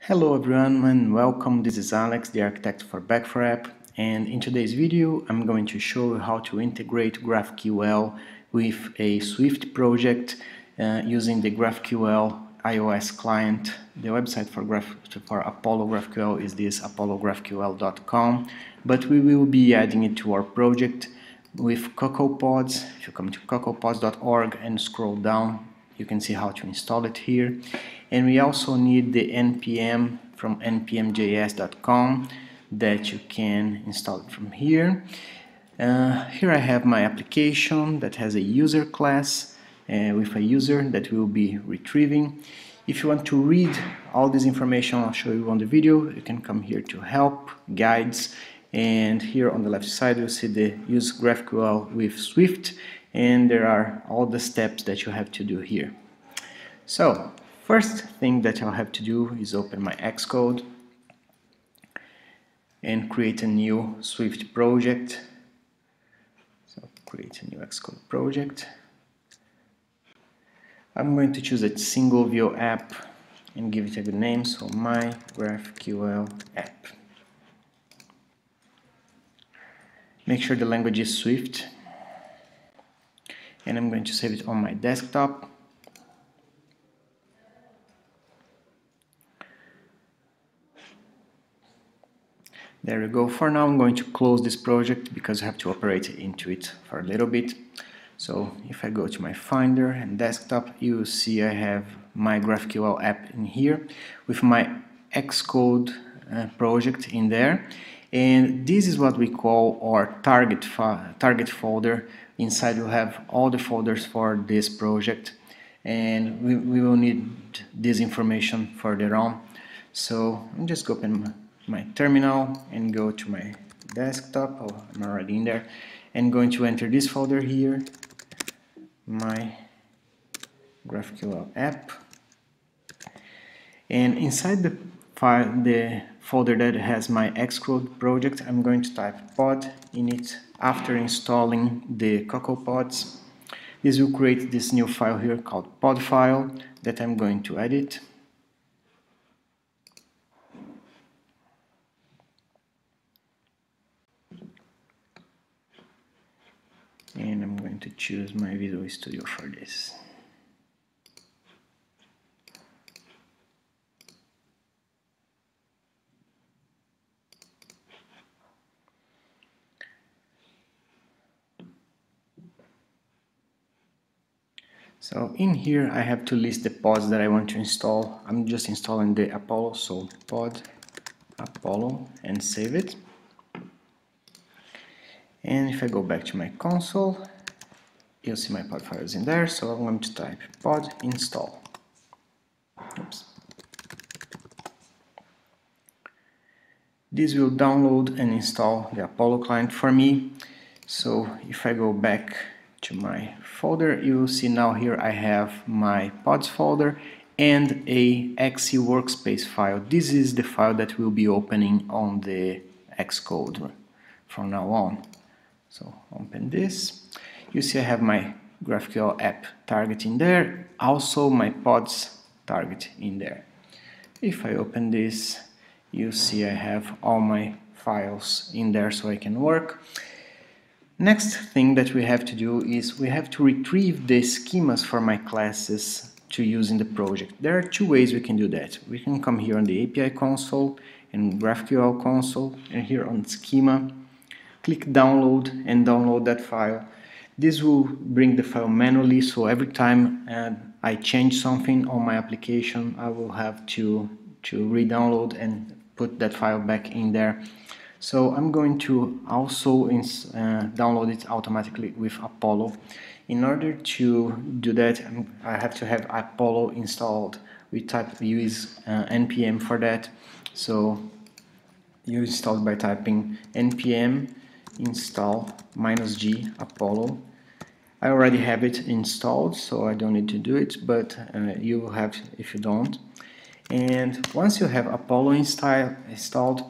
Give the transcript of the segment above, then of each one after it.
Hello everyone and welcome. This is Alex, the architect for Back4App and in today's video I'm going to show you how to integrate GraphQL with a Swift project uh, using the GraphQL iOS client. The website for, Graph for Apollo GraphQL is this apollographql.com but we will be adding it to our project with CocoaPods. If you come to cocoapods.org and scroll down you can see how to install it here. And we also need the npm from npmjs.com that you can install it from here. Uh, here I have my application that has a user class uh, with a user that will be retrieving. If you want to read all this information I'll show you on the video. You can come here to help guides and here on the left side you'll see the use GraphQL with Swift and there are all the steps that you have to do here. So first thing that I'll have to do is open my Xcode and create a new Swift project. So create a new Xcode project. I'm going to choose a single view app and give it a good name, so my GraphQL app. Make sure the language is Swift and I'm going to save it on my desktop. There we go. For now I'm going to close this project because I have to operate into it for a little bit. So if I go to my Finder and desktop you will see I have my GraphQL app in here with my Xcode uh, project in there. And this is what we call our target target folder inside you have all the folders for this project. And we, we will need this information further on so I'm just open my terminal and go to my desktop. Oh, I'm already in there. And going to enter this folder here. My GraphQL app. And inside the file the folder that has my Xcode project I'm going to type pod init after installing the CocoaPods. This will create this new file here called pod file that I'm going to edit. And I'm going to choose my Visual Studio for this. So in here I have to list the pods that I want to install. I'm just installing the Apollo, so pod Apollo and save it. And if I go back to my console, you'll see my pod files in there, so I'm going to type pod install. Oops. This will download and install the Apollo client for me. So if I go back to my folder. You will see now here I have my pods folder and a XC workspace file. This is the file that will be opening on the Xcode from now on. So open this. You see I have my GraphQL app target in there also my pods target in there. If I open this you see I have all my files in there so I can work Next thing that we have to do is we have to retrieve the schemas for my classes to use in the project. There are two ways we can do that. We can come here on the API console and GraphQL console and here on schema click download and download that file. This will bring the file manually so every time uh, I change something on my application I will have to to re-download and put that file back in there so I'm going to also uh, download it automatically with Apollo. In order to do that, I have to have Apollo installed. We type use uh, npm for that. So you install by typing npm install minus g Apollo. I already have it installed, so I don't need to do it, but uh, you will have if you don't. And once you have Apollo install, installed,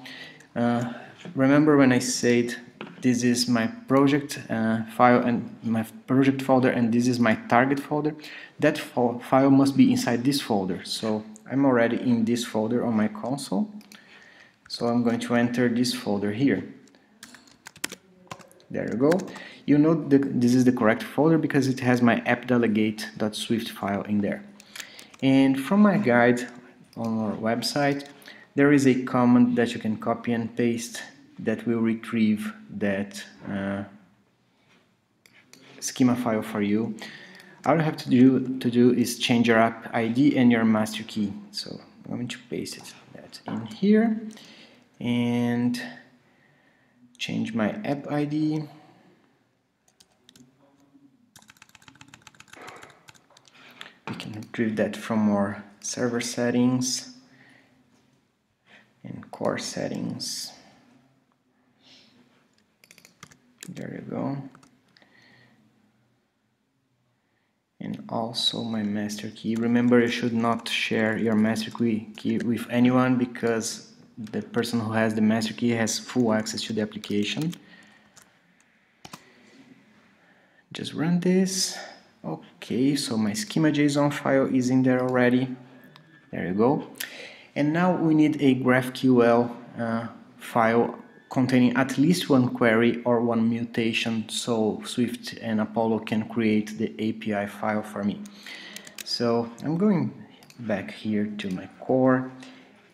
uh, remember when I said this is my project uh, file and my project folder and this is my target folder that file must be inside this folder. So I'm already in this folder on my console. So I'm going to enter this folder here. There you go. You know that this is the correct folder because it has my appdelegate.swift file in there. And from my guide on our website there is a command that you can copy and paste that will retrieve that uh, schema file for you. All you have to do to do is change your app ID and your master key. So I'm going to paste it that in here and change my app ID we can retrieve that from our server settings core settings. There you go. And also my master key. Remember you should not share your master key with anyone because the person who has the master key has full access to the application. Just run this. Okay so my schema.json file is in there already. There you go and now we need a GraphQL uh, file containing at least one query or one mutation so Swift and Apollo can create the API file for me so I'm going back here to my core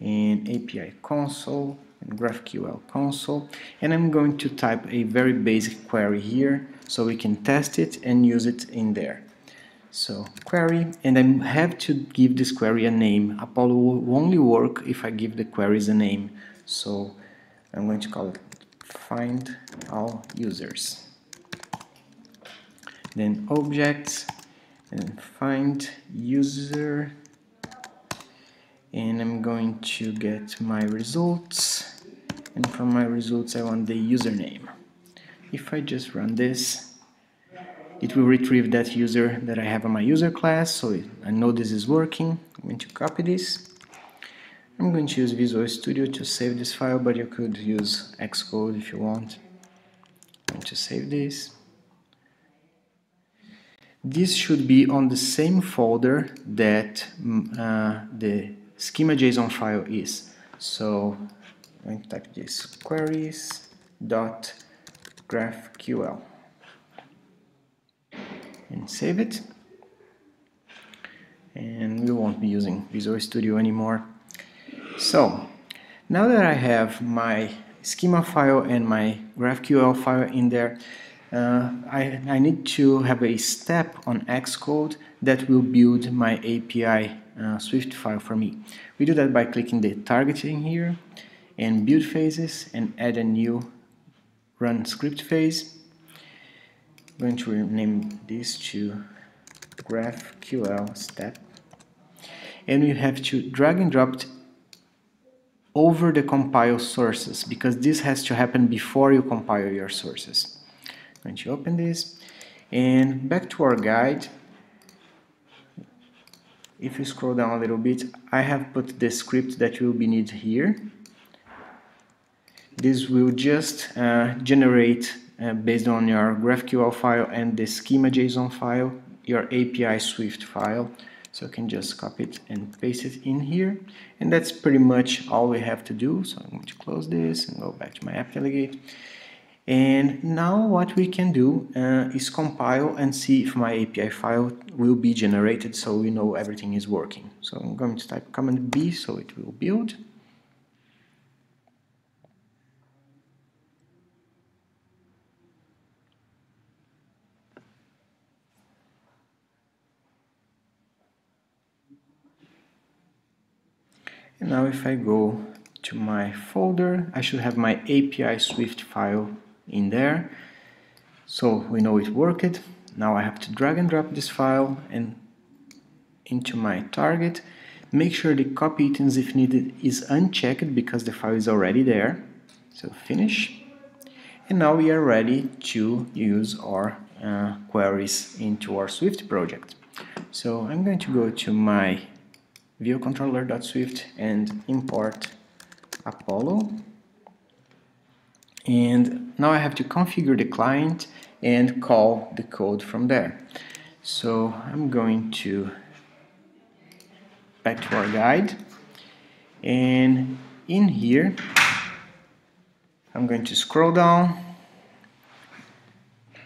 and API console and GraphQL console and I'm going to type a very basic query here so we can test it and use it in there. So query and I have to give this query a name. Apollo will only work if I give the queries a name. So I'm going to call it find all users. Then objects and find user and I'm going to get my results and from my results I want the username if I just run this it will retrieve that user that I have on my user class so I know this is working. I'm going to copy this. I'm going to use Visual Studio to save this file but you could use Xcode if you want. I'm going to save this. This should be on the same folder that mm, uh, the schema.json file is. So I'm going to type this queries dot graphql and save it. And we won't be using Visual Studio anymore. So now that I have my schema file and my GraphQL file in there, uh, I, I need to have a step on Xcode that will build my API uh, Swift file for me. We do that by clicking the targeting here and build phases and add a new run script phase. Going to rename this to GraphQL step. And we have to drag and drop it over the compile sources because this has to happen before you compile your sources. I'm going to open this and back to our guide. If you scroll down a little bit I have put the script that will be needed here. This will just uh, generate based on your GraphQL file and the schema.json file your API Swift file so I can just copy it and paste it in here and that's pretty much all we have to do so I'm going to close this and go back to my app delegate and now what we can do uh, is compile and see if my API file will be generated so we know everything is working. So I'm going to type command B so it will build. Now if I go to my folder, I should have my API Swift file in there. So we know it worked. Now I have to drag and drop this file and into my target. Make sure the copy items if needed is unchecked because the file is already there. So finish. And now we are ready to use our uh, queries into our Swift project. So I'm going to go to my viewcontroller.swift and import Apollo. And now I have to configure the client and call the code from there. So I'm going to back to our guide. And in here I'm going to scroll down.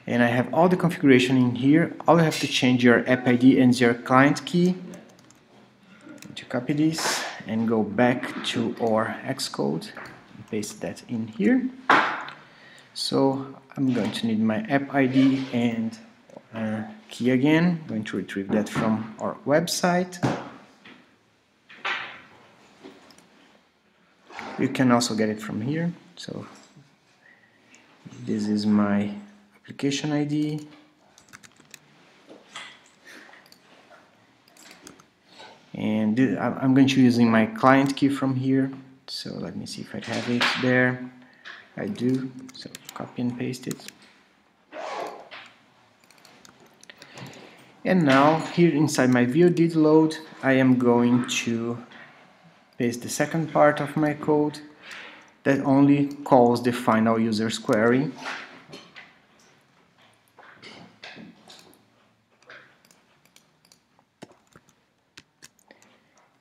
And I have all the configuration in here. All you have to change your app ID and your client key to copy this and go back to our Xcode paste that in here. So I'm going to need my app ID and uh, key again. I'm going to retrieve that from our website. You can also get it from here. So this is my application ID and I'm going to be using my client key from here. So let me see if I have it there. I do. So copy and paste it. And now here inside my viewDidLoad I am going to paste the second part of my code that only calls the find all users query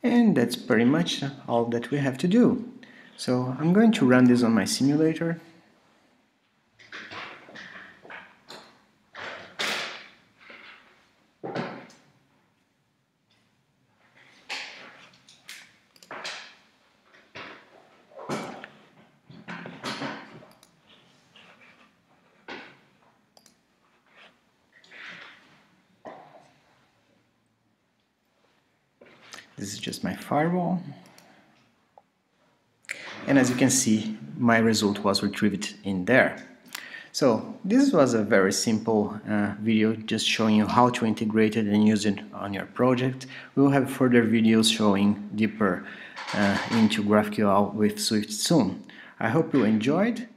and that's pretty much all that we have to do. So I'm going to run this on my simulator This is just my firewall. And as you can see, my result was retrieved in there. So this was a very simple uh, video just showing you how to integrate it and use it on your project. We will have further videos showing deeper uh, into GraphQL with Swift soon. I hope you enjoyed